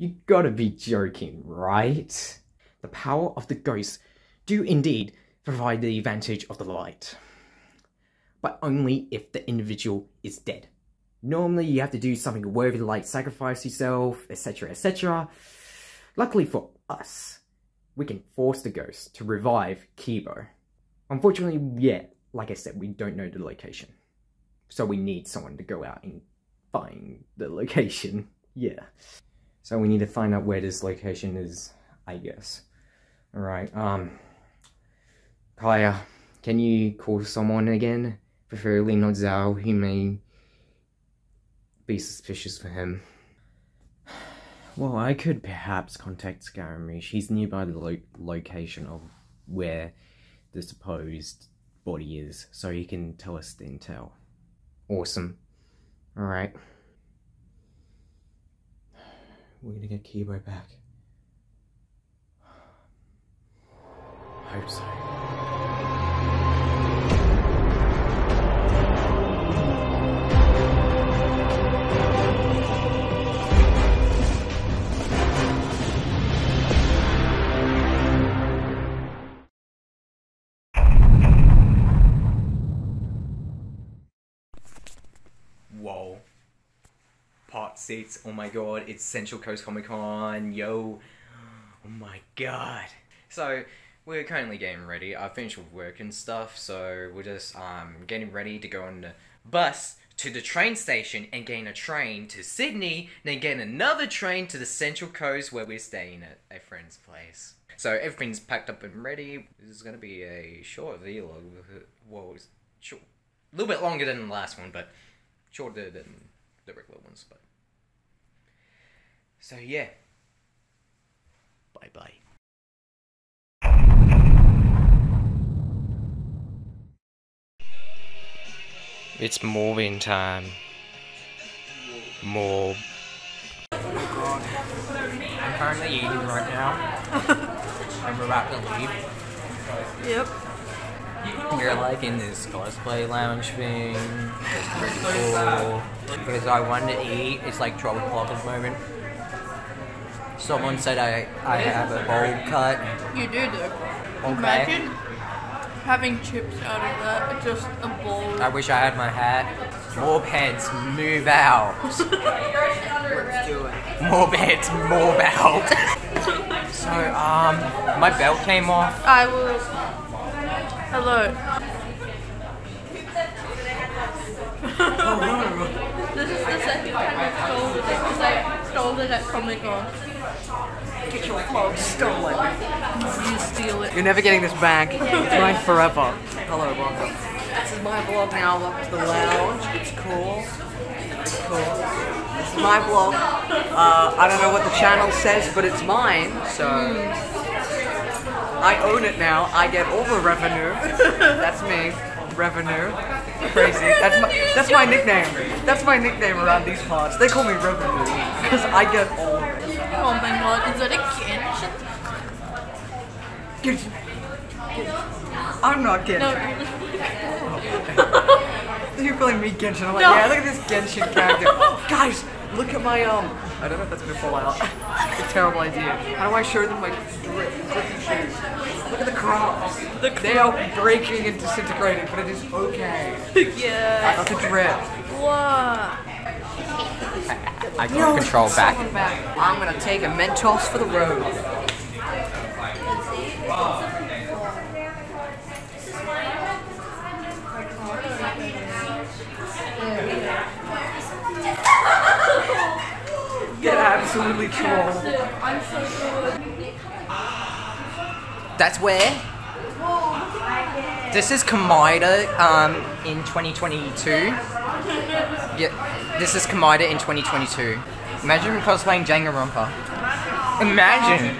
You gotta be joking, right? The power of the ghosts do indeed provide the advantage of the light. But only if the individual is dead. Normally you have to do something worthy like sacrifice yourself, etc, etc. Luckily for us, we can force the ghost to revive Kiibo. Unfortunately, yeah, like I said, we don't know the location. So we need someone to go out and find the location. Yeah. So we need to find out where this location is, I guess. Alright, um... Kaya, can you call someone again? Preferably not Zhao, he may be suspicious for him. Well, I could perhaps contact Scaramouche. He's nearby the lo location of where the supposed body is, so he can tell us the intel. Awesome. Alright. We're gonna get Kiibo back. I hope so. 6. Oh my god, it's Central Coast Comic Con. Yo. Oh my god. So, we're currently getting ready. I finished work and stuff, so we're just um getting ready to go on the bus to the train station and getting a train to Sydney, then getting another train to the Central Coast where we're staying at a friend's place. So everything's packed up and ready. This is gonna be a short vlog. Well, it's short, a little bit longer than the last one, but shorter than the regular ones. But so yeah. Bye bye. It's moving time. More. I'm currently eating right now. I'm about to leave. Yep. We're like in this cosplay lounge thing. It's pretty cool. Because I wanted to eat. It's like 12 o'clock at the moment. Someone said I, I have a bowl cut. You do though. Okay. Imagine having chips out of that, just a bowl. I wish I had my hat. More beds, move out. Let's do it. More beds, more belt. so, um, my belt came off. I will. Hello. this is the second time I stole it because I stole it at Comic Con. Your vlog stolen. You steal it. You're never getting this back. It's mine forever. Hello, welcome. This is my vlog now. Welcome to the lounge. It's cool. It's cool. This is my vlog. Uh, I don't know what the channel says, but it's mine, so. I own it now. I get all the revenue. That's me. Revenue. Crazy. That's my that's my nickname. That's my nickname around these parts. They call me Revenue because I get all. Oh my god, is that a Genshin? Get- I'm not Genshin. No. You're calling me Genshin. I'm like, No. yeah, look at this Genshin character. Guys, look at my, um, I don't know if that's gonna fall out. It's a terrible idea. How do I show them my drip, shoes? Look at the crops. They are breaking and disintegrating, but it is okay. Yeah. That's a drip. What? I got control back. Back. I'm gonna take a Mentos for the road. Get absolutely trolled. That's where. This is Kamida um, in 2022. Yeah, this is Kamida in 2022. Imagine if Jenga Danganronpa. Imagine!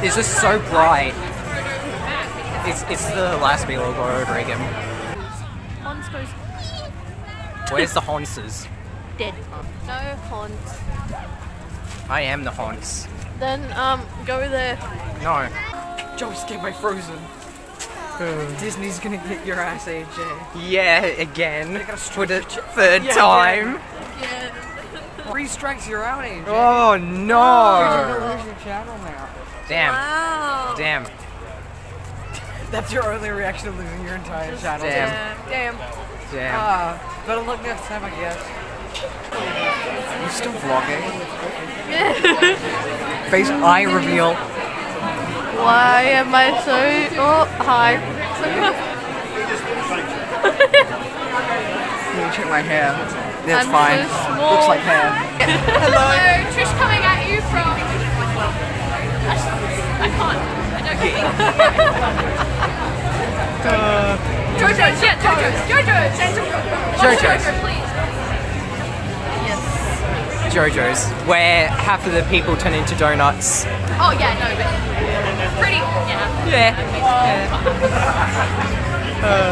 It's just so bright. It's, it's the last meal all over again. Hans goes Where's the Honses? dead. No Hans. I am the Hons. Then um go there. No. Joe escaped by Frozen. Disney's gonna get your ass, AJ. Yeah, again. gotta For the stretch it. third Yeah, time. Yeah. Three strikes, you're out, AJ. Oh You're gonna no! lose your channel now. Damn. Wow. Damn. That's your only reaction to losing your entire channel. Damn. Damn. Damn. Ah, better luck next time, I guess. You still vlogging? Face eye reveal. Why am I so? Oh, hi. Let me check my hair. That's I'm fine. so. Looks like hair. Hello. Trish coming at you from. I can't. I don't get Jojo's, yeah, Jojo's. Jojo's. Jojo's. Jojo, please. Yes. JoJo's, where half of the people turn into donuts. Oh, yeah, no, but. Pretty, yeah. Yeah.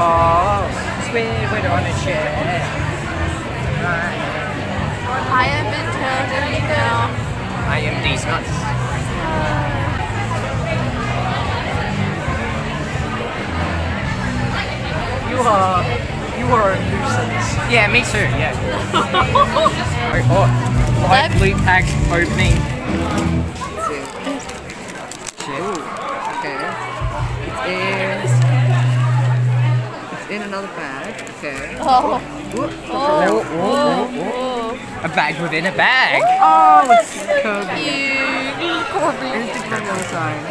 oh, sweet, we're on a chair. I am eternity now. I am these nuts. You are, you are a nuisance. Yeah, me too, yeah. oh, oh, lively pack opening. Another bag. Okay. Oh, Whoop. oh, oh, A bag within a bag. Oh, it's Kobe. You, Corby. And it's different on the other side.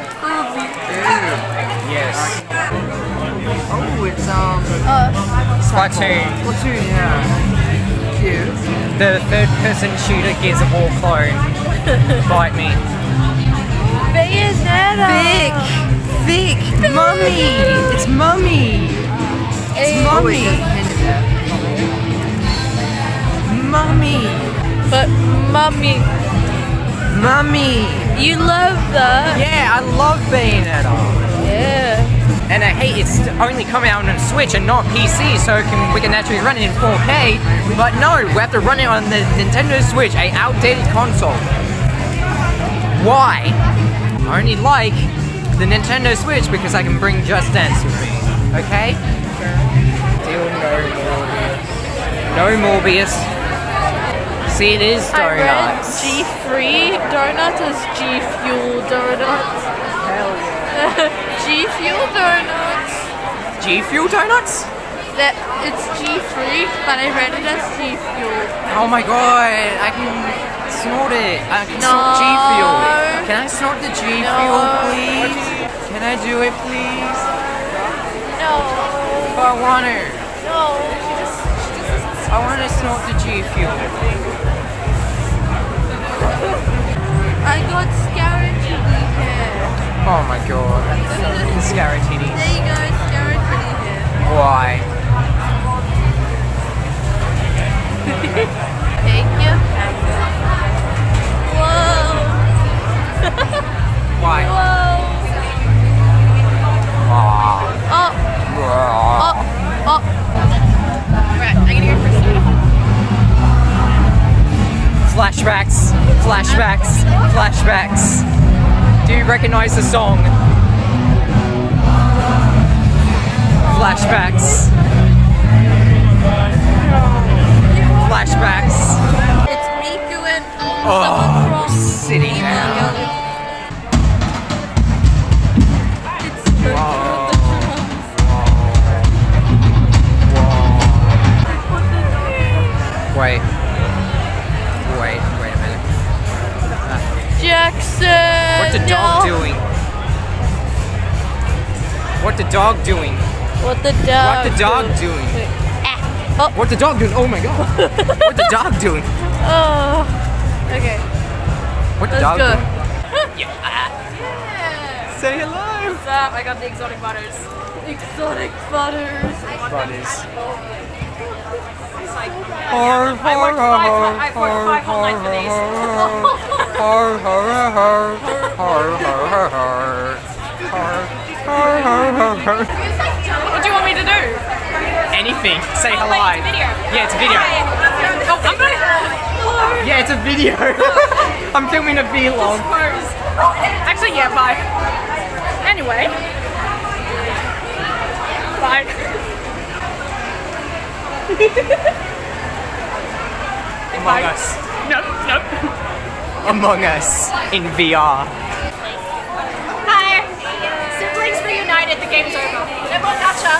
Yes. Oh, it's um. Uh, Splatoon. Platoon, yeah. Cute. The third person shooter Gears of War clone. Bite me. Bayonetta. Vic! Mummy! It's Mummy! A in there. Mummy! But, mommy, Mummy! you love that. Yeah, I love Bayonetta. Yeah. And I hate it's only coming out on a Switch and not PC, so can, we can actually run it in 4K. But no, we have to run it on the Nintendo Switch, a outdated console. Why? I only like the Nintendo Switch because I can bring Just Dance with me. Okay? No Morbius. See, it is donuts. G free donuts as G fuel donuts. Hell yeah. G fuel donuts. G Fuel donuts? That it's G free, but I read it as G fuel. Oh my god, I can snort it. I can No. snort G Fuel. Can I snort the G No. Fuel, please? Can I do it, please? No. I want to. No. I want to snort the G Fuel. I got scarlet hair. Oh my god. Scary There you go, scarlet hair. Why? Take your camera. Whoa. Why? Whoa. Flashbacks. Flashbacks. Flashbacks. Do you recognize the song? Flashbacks. Flashbacks. It's Miku and Oh, someone from city What the dog doing? What the dog? What the dog doing? Ah. Oh. What the dog doing? Oh my god. what the dog doing? Oh. Okay. What the Let's dog go. doing? Yeah. Say hello. What's up? I got the exotic butters. Exotic butters. Buddies. I worked five, I worked five whole nights for these. What do you want me to do? Anything. Say Oh, hello. wait, it's a video. Yeah, it's a video. Oh, I'm. Yeah, it's a video. I'm filming a vlog. Actually, yeah, bye. Anyway. Bye. Among Us. Nope, nope. Among Us in VR. Hi. Siblings. The game's over. Everyone gotcha.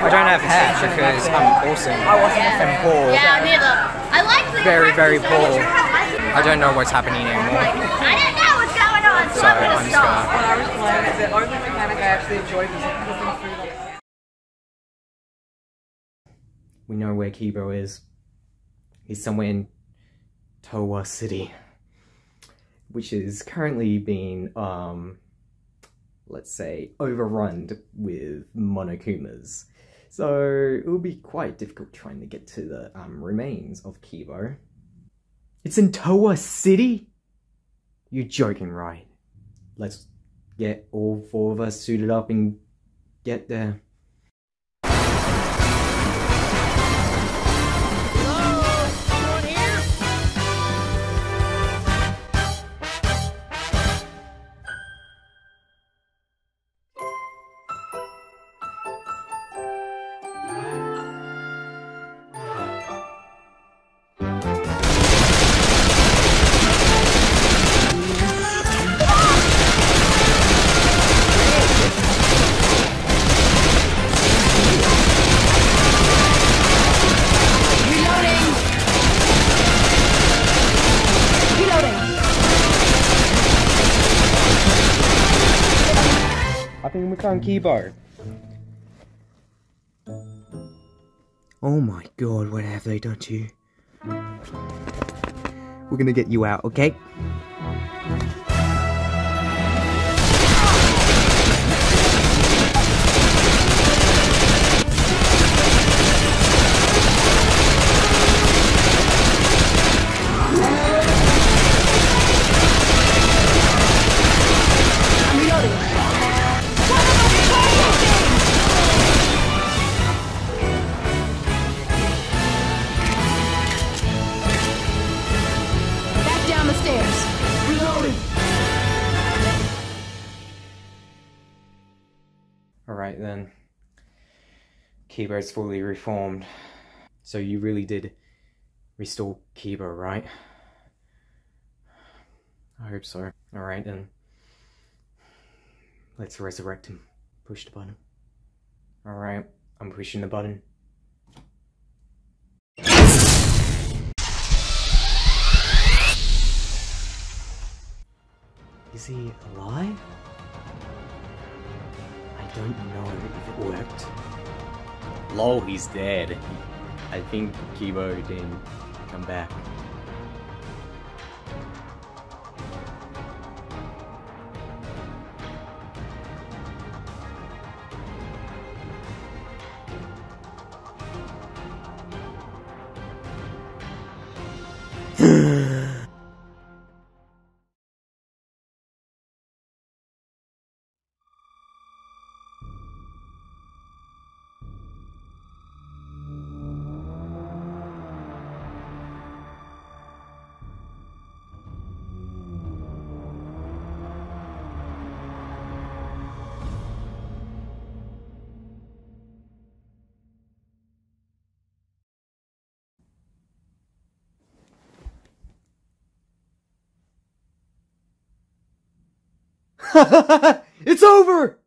I don't have hair because I'm awesome. I wasn't and poor. Yeah, neither. I like the Very, very poor. I I don't know what's happening anymore. I don't know what's going on, so, So I'm gonna I'm just stop. When I was playing, the only mechanic I actually enjoyed was like cooking food. We know where Kiibo is. He's somewhere in Towa City, which is currently being, um, let's say, overrun with Monokumas. So it will be quite difficult trying to get to the um, remains of Kiibo. It's in Towa City? You're joking, right? Let's get all four of us suited up and get there. Found Kiibo. Oh my god, what have they done to you? We're gonna get you out, okay? Kiibo's fully reformed. So you really did restore Kiibo, right? I hope so. Alright then. Let's resurrect him. Push the button. Alright, I'm pushing the button. Is he alive? I don't know if it worked. Lol, he's dead. I think Kiibo didn't come back. it's over!